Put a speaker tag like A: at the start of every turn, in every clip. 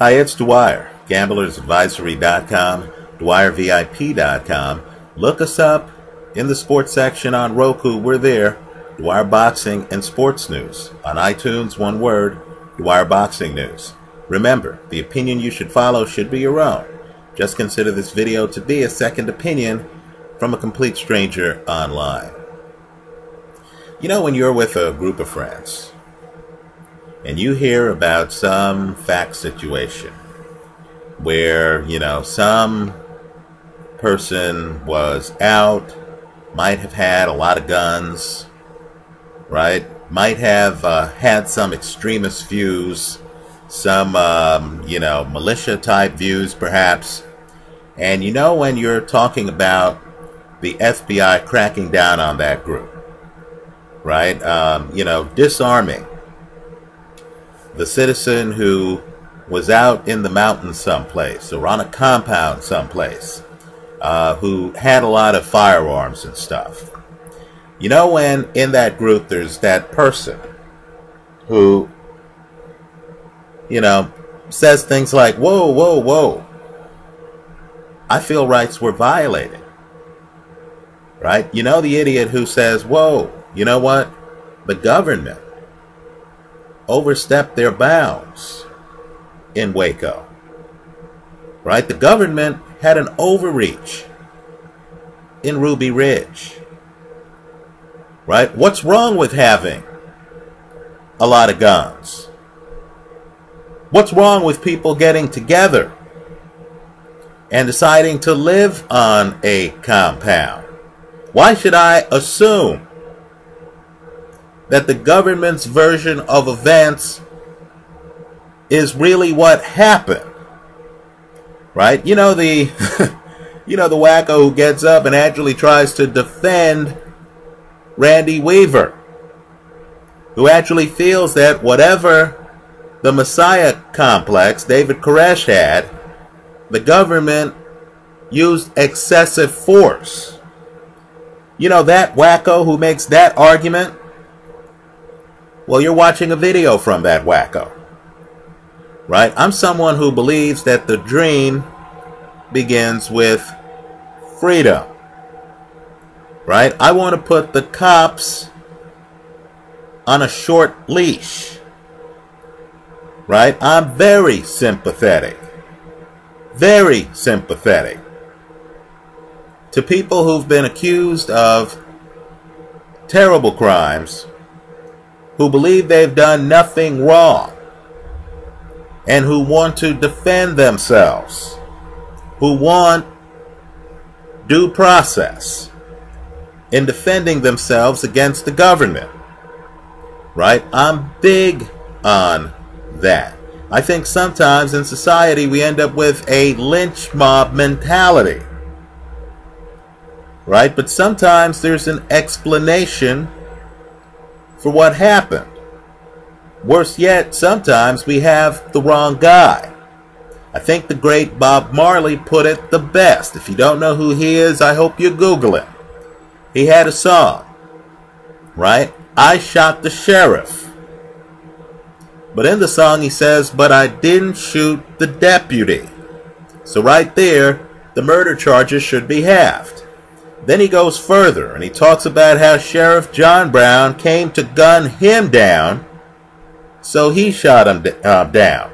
A: Hi, it's Dwyer, gamblersadvisory.com, dwyervip.com. Look us up in the sports section on Roku. We're there. Dwyer Boxing and Sports News. On iTunes, one word, Dwyer Boxing News. Remember, the opinion you should follow should be your own. Just consider this video to be a second opinion from a complete stranger online. You know, when you're with a group of friends, and you hear about some fact situation where, you know, some person was out, might have had a lot of guns, right? Might have uh, had some extremist views, some, um, you know, militia type views perhaps. And you know, when you're talking about the FBI cracking down on that group, right? Um, you know, disarming the citizen who was out in the mountains someplace or on a compound someplace uh, who had a lot of firearms and stuff. You know, when in that group there's that person who, you know, says things like, whoa, whoa, whoa, I feel rights were violated. Right? You know, the idiot who says, whoa, you know what? The government overstepped their bounds in Waco. Right? The government had an overreach in Ruby Ridge. Right? What's wrong with having a lot of guns? What's wrong with people getting together and deciding to live on a compound? Why should I assume that the government's version of events is really what happened. Right? You know the you know the wacko who gets up and actually tries to defend Randy Weaver. Who actually feels that whatever the Messiah complex David Koresh had, the government used excessive force. You know that wacko who makes that argument well, you're watching a video from that wacko. Right? I'm someone who believes that the dream begins with freedom. Right? I want to put the cops on a short leash. Right? I'm very sympathetic. Very sympathetic to people who've been accused of terrible crimes who believe they've done nothing wrong and who want to defend themselves, who want due process in defending themselves against the government. Right? I'm big on that. I think sometimes in society we end up with a lynch mob mentality. Right? But sometimes there's an explanation for what happened. Worse yet, sometimes we have the wrong guy. I think the great Bob Marley put it the best. If you don't know who he is, I hope you Google him. He had a song, right? I shot the sheriff. But in the song he says, but I didn't shoot the deputy. So right there, the murder charges should be halved. Then he goes further and he talks about how Sheriff John Brown came to gun him down, so he shot him uh, down.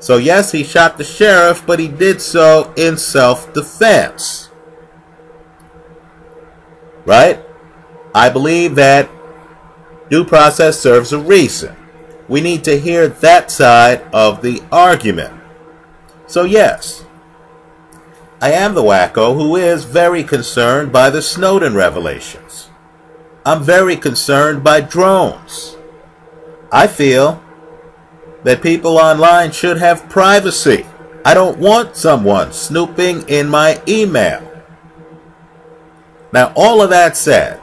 A: So, yes, he shot the sheriff, but he did so in self defense. Right? I believe that due process serves a reason. We need to hear that side of the argument. So, yes, I am the wacko who is very concerned by the Snowden revelations. I'm very concerned by drones. I feel that people online should have privacy. I don't want someone snooping in my email. Now, all of that said,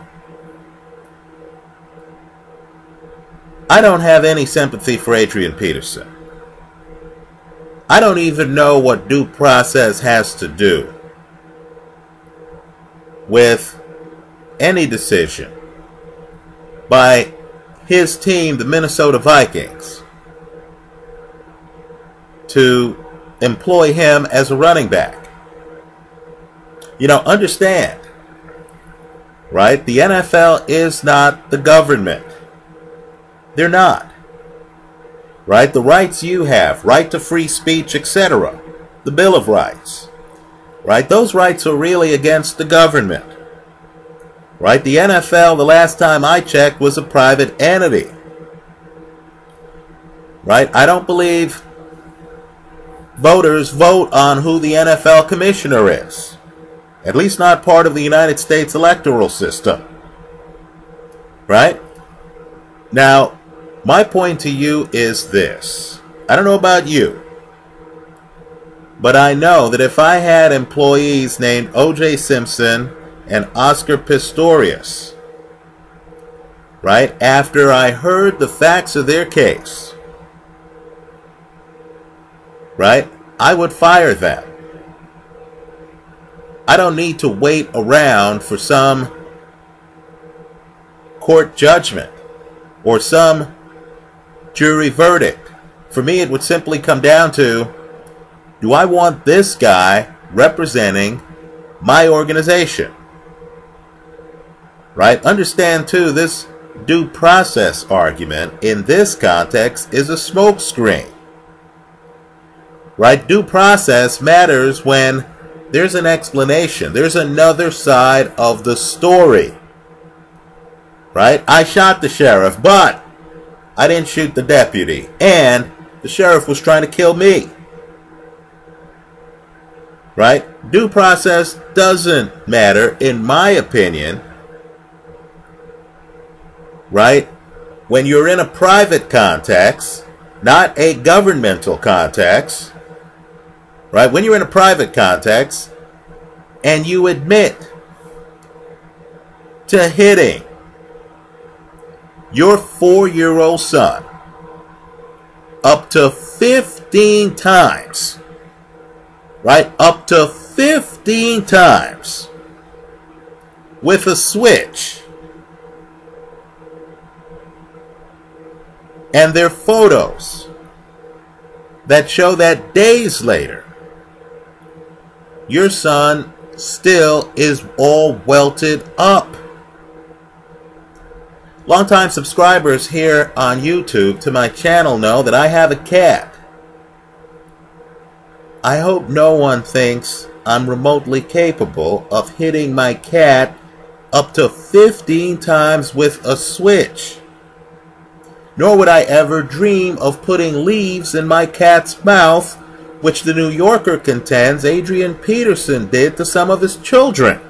A: I don't have any sympathy for Adrian Peterson. I don't even know what due process has to do with any decision by his team, the Minnesota Vikings, to employ him as a running back. You know, understand, right? The NFL is not the government. They're not. Right? The rights you have, right to free speech, etc. The Bill of Rights. Right? Those rights are really against the government. Right? The NFL, the last time I checked, was a private entity. Right? I don't believe voters vote on who the NFL commissioner is. At least not part of the United States electoral system. Right? Now, my point to you is this. I don't know about you. But I know that if I had employees named O.J. Simpson and Oscar Pistorius, right, after I heard the facts of their case, right, I would fire them. I don't need to wait around for some court judgment or some jury verdict. For me, it would simply come down to do I want this guy representing my organization? Right? Understand, too, this due process argument in this context is a smokescreen. Right? Due process matters when there's an explanation, there's another side of the story. Right? I shot the sheriff, but I didn't shoot the deputy. And the sheriff was trying to kill me. Right? Due process doesn't matter, in my opinion. Right? When you're in a private context, not a governmental context, right? When you're in a private context and you admit to hitting your four year old son up to 15 times right? Up to 15 times with a switch. And their photos that show that days later, your son still is all welted up. Longtime subscribers here on YouTube to my channel know that I have a cat. I hope no one thinks I'm remotely capable of hitting my cat up to 15 times with a switch. Nor would I ever dream of putting leaves in my cat's mouth, which the New Yorker contends Adrian Peterson did to some of his children.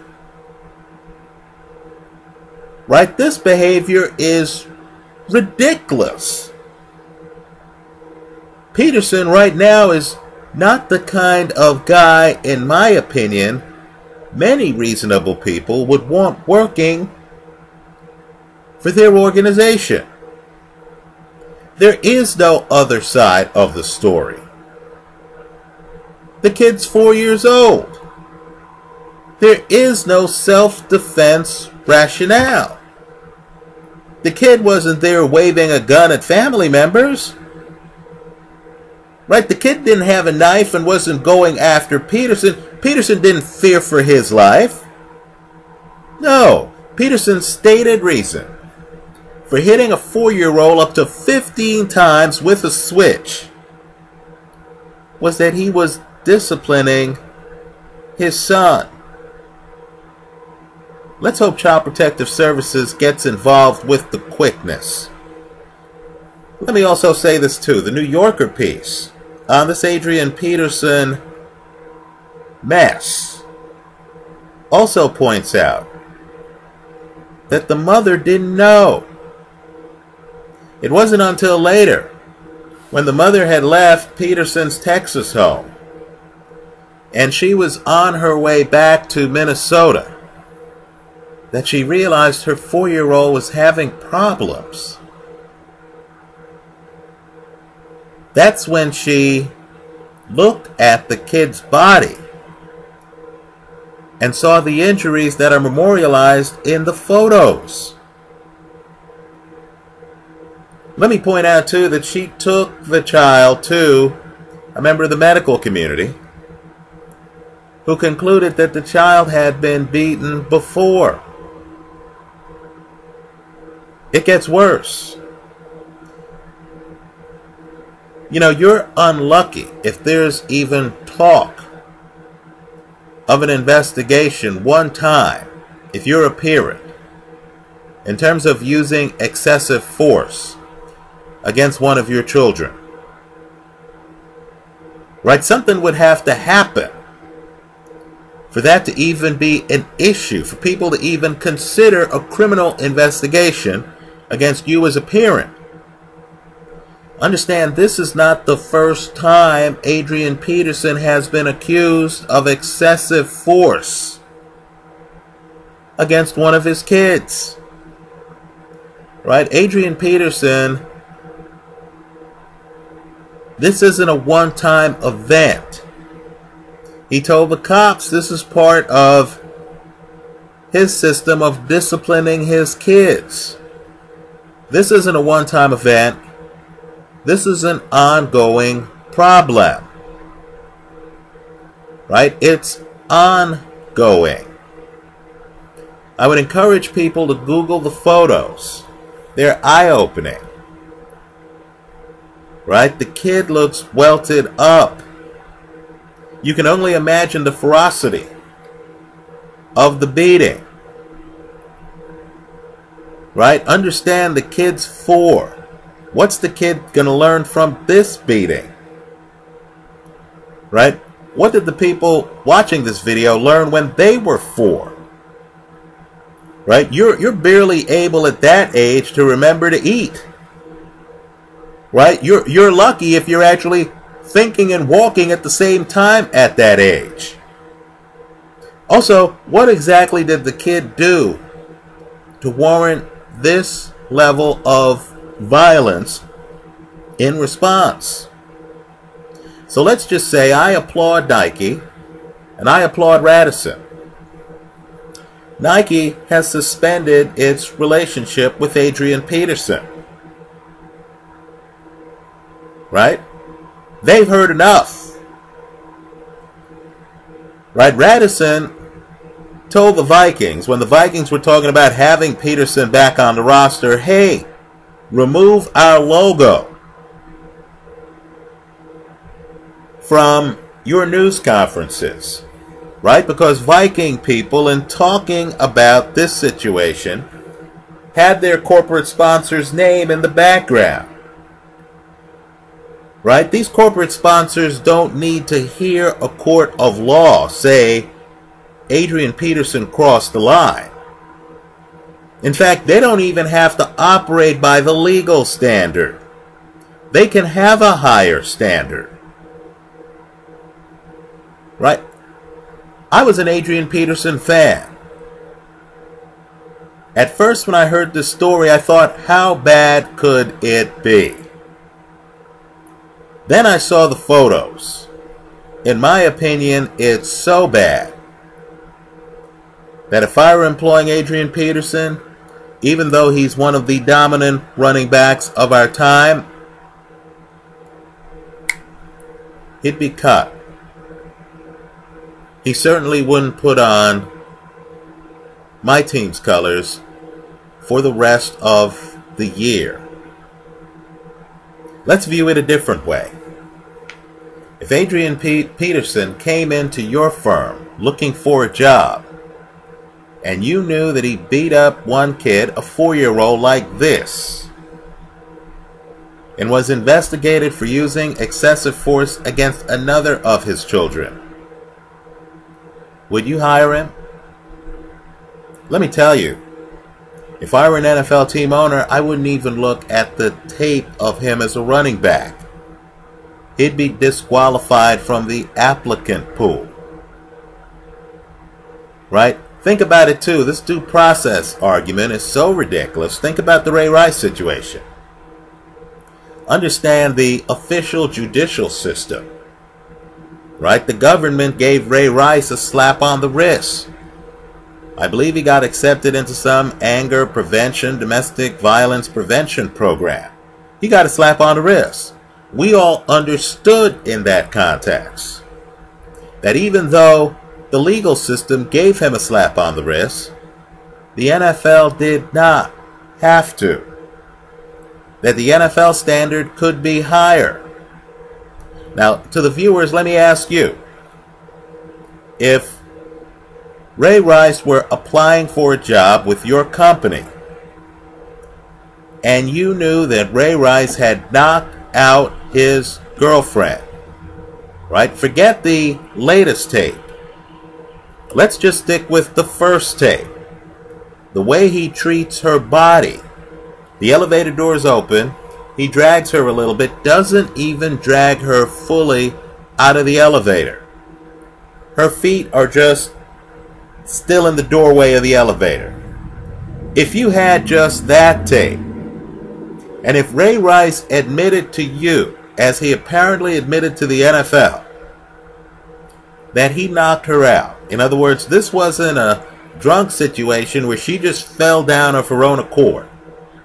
A: Right? This behavior is ridiculous. Peterson right now is not the kind of guy, in my opinion, many reasonable people would want working for their organization. There is no other side of the story. The kid's four years old. There is no self defense rationale. The kid wasn't there waving a gun at family members. Right? The kid didn't have a knife and wasn't going after Peterson. Peterson didn't fear for his life. No. Peterson's stated reason for hitting a four-year-old up to 15 times with a switch was that he was disciplining his son. Let's hope Child Protective Services gets involved with the quickness. Let me also say this too. The New Yorker piece on this Adrian Peterson mess also points out that the mother didn't know. It wasn't until later, when the mother had left Peterson's Texas home, and she was on her way back to Minnesota, that she realized her four year old was having problems. That's when she looked at the kid's body and saw the injuries that are memorialized in the photos. Let me point out, too, that she took the child to a member of the medical community, who concluded that the child had been beaten before. It gets worse. You know, you're unlucky if there's even talk of an investigation one time, if you're a parent, in terms of using excessive force against one of your children. Right? Something would have to happen for that to even be an issue, for people to even consider a criminal investigation against you as a parent. Understand, this is not the first time Adrian Peterson has been accused of excessive force against one of his kids. Right? Adrian Peterson, this isn't a one time event. He told the cops this is part of his system of disciplining his kids. This isn't a one time event. This is an ongoing problem. Right? It's ongoing. I would encourage people to Google the photos. They're eye opening. Right? The kid looks welted up. You can only imagine the ferocity of the beating. Right? Understand the kid's four. What's the kid going to learn from this beating? Right? What did the people watching this video learn when they were four? Right? You're, you're barely able at that age to remember to eat. Right? You're, you're lucky if you're actually thinking and walking at the same time at that age. Also, what exactly did the kid do to warrant this level of violence in response. So let's just say I applaud Nike and I applaud Radisson. Nike has suspended its relationship with Adrian Peterson. Right? They've heard enough. Right? Radisson told the Vikings, when the Vikings were talking about having Peterson back on the roster, hey, remove our logo from your news conferences, right? Because Viking people, in talking about this situation, had their corporate sponsor's name in the background. Right? These corporate sponsors don't need to hear a court of law say Adrian Peterson crossed the line. In fact, they don't even have to operate by the legal standard. They can have a higher standard. Right? I was an Adrian Peterson fan. At first, when I heard this story, I thought, how bad could it be? Then I saw the photos. In my opinion, it's so bad that if I were employing Adrian Peterson, even though he's one of the dominant running backs of our time, he'd be cut. He certainly wouldn't put on my team's colors for the rest of the year. Let's view it a different way. If Adrian Peterson came into your firm looking for a job, and you knew that he beat up one kid, a four-year-old like this, and was investigated for using excessive force against another of his children, would you hire him? Let me tell you, if I were an NFL team owner, I wouldn't even look at the tape of him as a running back. He'd be disqualified from the applicant pool. Right? Think about it too. This due process argument is so ridiculous. Think about the Ray Rice situation. Understand the official judicial system. Right? The government gave Ray Rice a slap on the wrist. I believe he got accepted into some anger prevention, domestic violence prevention program. He got a slap on the wrist. we all understood in that context that even though the legal system gave him a slap on the wrist, the NFL did not have to. That the NFL standard could be higher. Now, to the viewers, let me ask you if Ray Rice were applying for a job with your company, and you knew that Ray Rice had knocked out his girlfriend, right? Forget the latest tape. Let's just stick with the first tape. The way he treats her body. The elevator doors open. He drags her a little bit, doesn't even drag her fully out of the elevator. Her feet are just still in the doorway of the elevator. If you had just that tape, and if Ray Rice admitted to you, as he apparently admitted to the NFL, that he knocked her out, in other words, this wasn't a drunk situation where she just fell down of her own accord,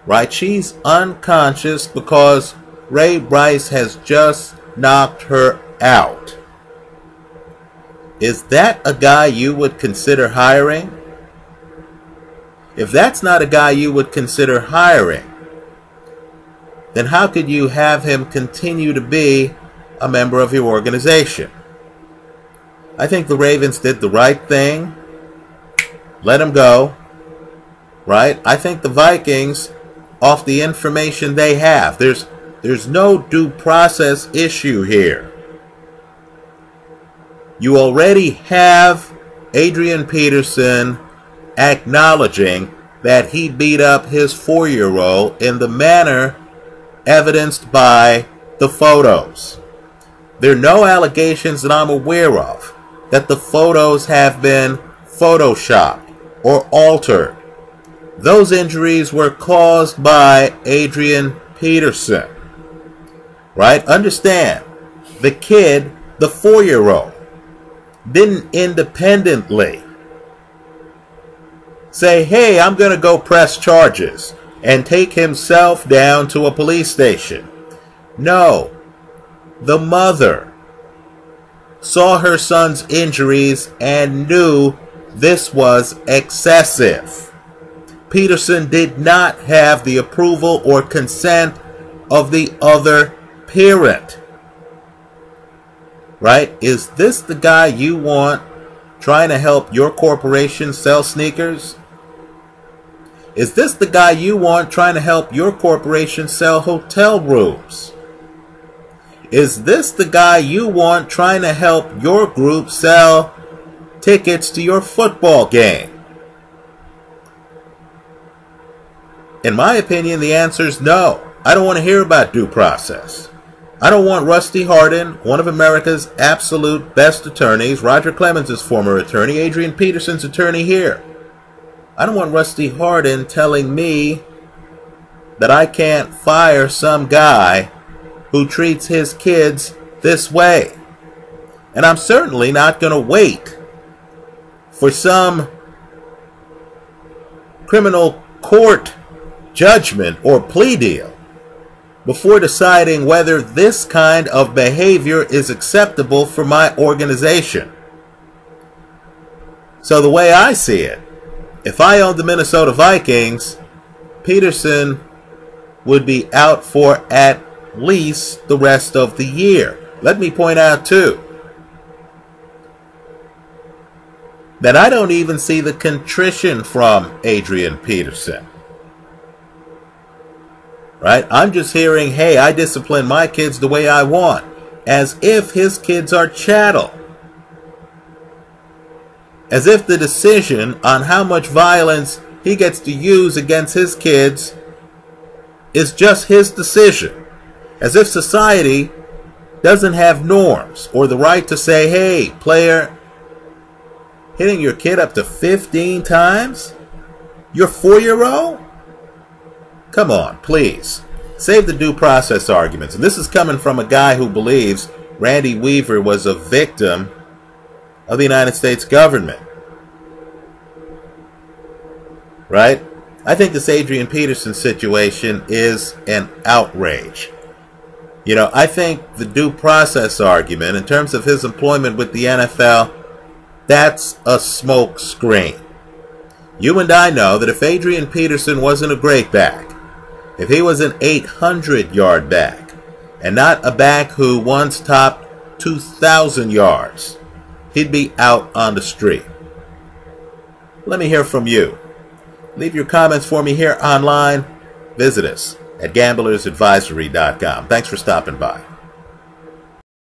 A: right? She's unconscious because Ray Rice has just knocked her out. Is that a guy you would consider hiring? If that's not a guy you would consider hiring, then how could you have him continue to be a member of your organization? I think the Ravens did the right thing. Let him go. Right? I think the Vikings, off the information they have, there's there's no due process issue here. You already have Adrian Peterson acknowledging that he beat up his four year old in the manner evidenced by the photos. There are no allegations that I'm aware of that the photos have been photoshopped or altered. Those injuries were caused by Adrian Peterson. Right? Understand, the kid, the four year old, didn't independently say, hey, I'm going to go press charges and take himself down to a police station. No. The mother saw her son's injuries and knew this was excessive. Peterson did not have the approval or consent of the other parent right? Is this the guy you want trying to help your corporation sell sneakers? Is this the guy you want trying to help your corporation sell hotel rooms? Is this the guy you want trying to help your group sell tickets to your football game? In my opinion, the answer is no. I don't want to hear about due process. I don't want Rusty Hardin, one of America's absolute best attorneys, Roger Clemens' former attorney, Adrian Peterson's attorney here. I don't want Rusty Hardin telling me that I can't fire some guy who treats his kids this way. And I'm certainly not going to wait for some criminal court judgment or plea deal before deciding whether this kind of behavior is acceptable for my organization. So the way I see it, if I owned the Minnesota Vikings, Peterson would be out for at least the rest of the year. Let me point out too that I don't even see the contrition from Adrian Peterson right? I'm just hearing, hey, I discipline my kids the way I want, as if his kids are chattel. As if the decision on how much violence he gets to use against his kids is just his decision. As if society doesn't have norms or the right to say, hey, player, hitting your kid up to 15 times? Your four year old? Come on, please. Save the due process arguments. And this is coming from a guy who believes Randy Weaver was a victim of the United States government. Right? I think this Adrian Peterson situation is an outrage. You know, I think the due process argument, in terms of his employment with the NFL, that's a smoke screen. You and I know that if Adrian Peterson wasn't a great back, if he was an 800 yard back, and not a back who once topped 2,000 yards, he'd be out on the street. Let me hear from you. Leave your comments for me here online. Visit us at gamblersadvisory.com. Thanks for stopping by.